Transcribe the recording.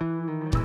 Música